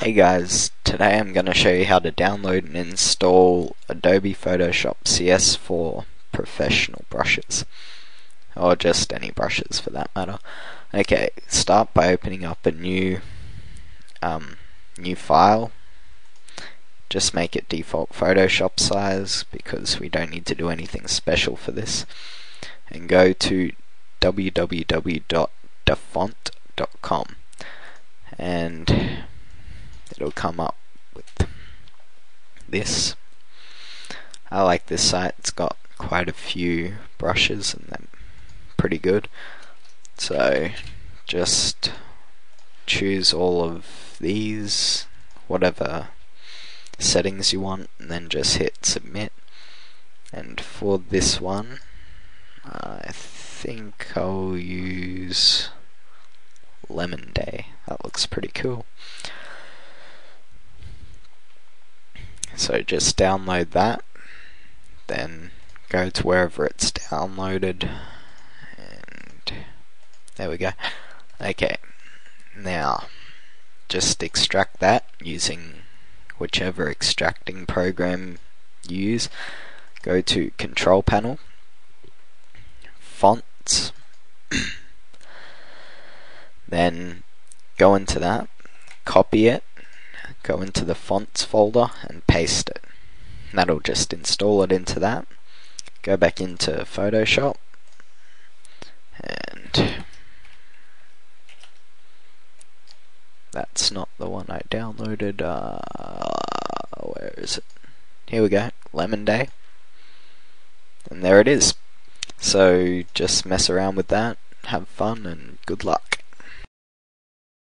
Hey guys, today I'm going to show you how to download and install Adobe Photoshop CS4 professional brushes. Or just any brushes for that matter. Okay, start by opening up a new um, new file. Just make it default Photoshop size because we don't need to do anything special for this. And go to www.dafont.com and it'll come up with this. I like this site, it's got quite a few brushes and they're pretty good. So just choose all of these, whatever settings you want, and then just hit submit. And for this one, I think I'll use Lemon Day. That looks pretty cool. So just download that, then go to wherever it's downloaded, and there we go. Okay, now just extract that using whichever extracting program you use. Go to Control Panel, Fonts, then go into that, copy it, go into the fonts folder and paste it. That'll just install it into that. Go back into Photoshop and that's not the one I downloaded. Uh, where is it? Here we go, Lemon Day. And there it is. So just mess around with that, have fun, and good luck.